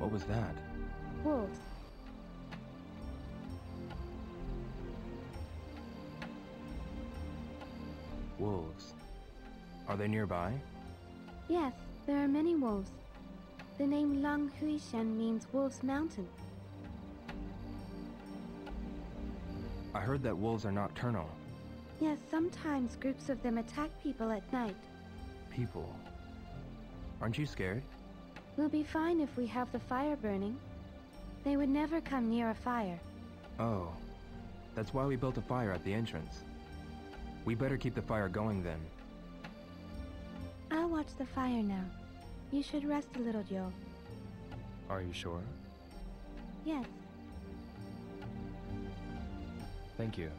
What was that? Wolves. Wolves. Are they nearby? Yes, there are many wolves. The name Lang Huishan means Wolf's Mountain. I heard that wolves are nocturnal. Yes, sometimes groups of them attack people at night. People. Aren't you scared? We'll be fine if we have the fire burning. They would never come near a fire. Oh. That's why we built a fire at the entrance. We better keep the fire going then. I'll watch the fire now. You should rest a little, Ryo. Are you sure? Yes. Thank you.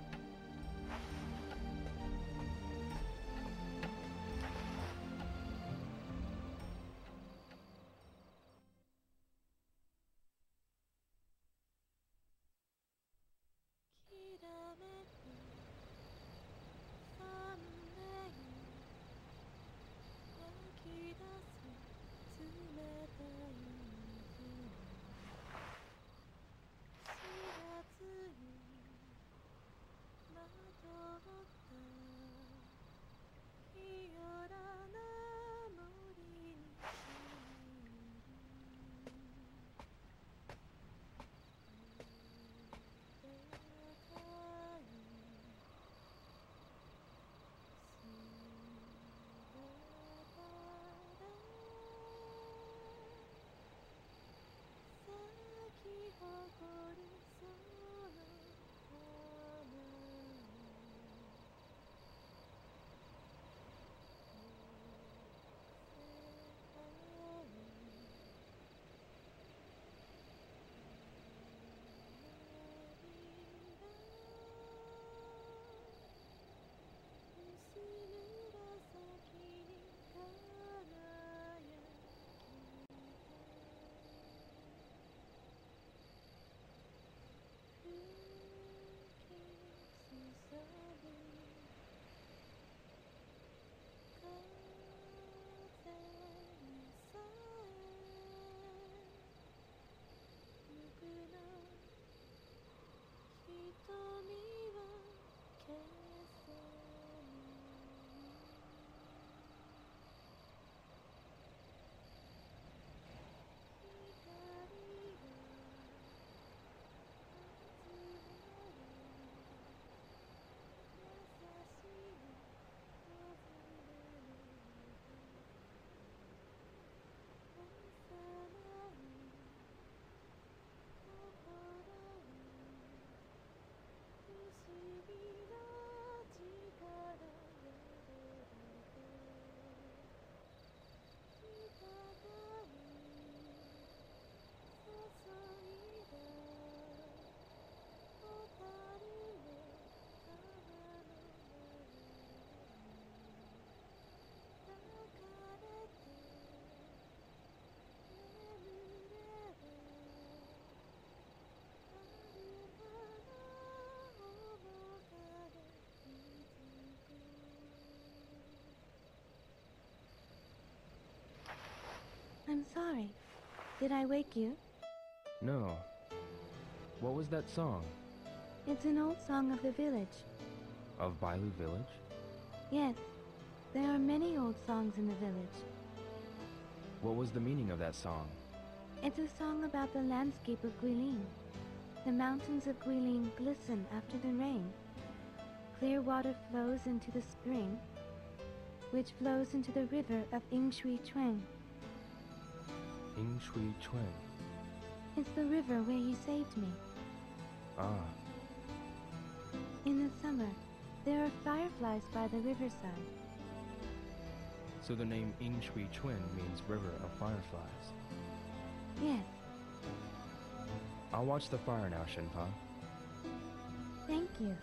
Sorry. Did I wake you? No. What was that song? It's an old song of the village. Of Bailu Village? Yes, there are many old songs in the village. What was the meaning of that song? It's a song about the landscape of Guilin. The mountains of Guilin glisten after the rain. Clear water flows into the spring, which flows into the river of Ying Shui Chuan. Ying Shui Chuan. It's the river where you saved me. Ah, In the summer, there are fireflies by the riverside. so the name Ying Shui Chuan means River of Fireflies. Yes, I'll watch the fire now, Shenhua. thank you.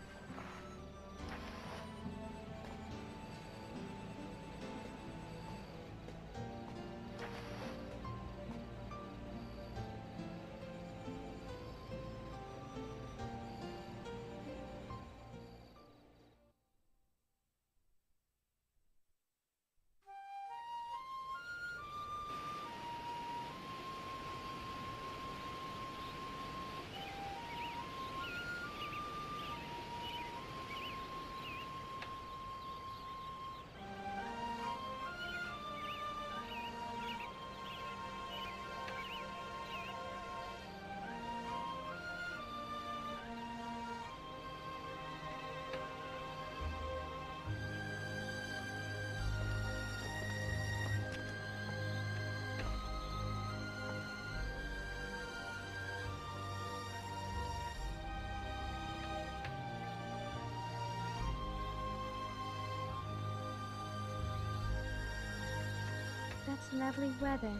Such lovely weather.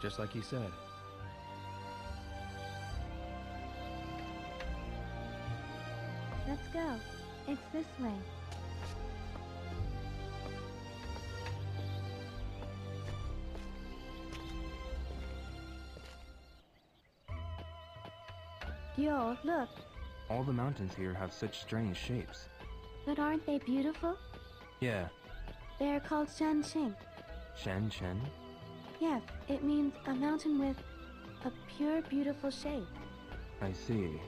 Just like you said. Let's go. It's this way. Yo, look. All the mountains here have such strange shapes. But aren't they beautiful? Yeah, They are called Shanxing. Shen Chen. Yes, it means a mountain with a pure, beautiful shape. I see.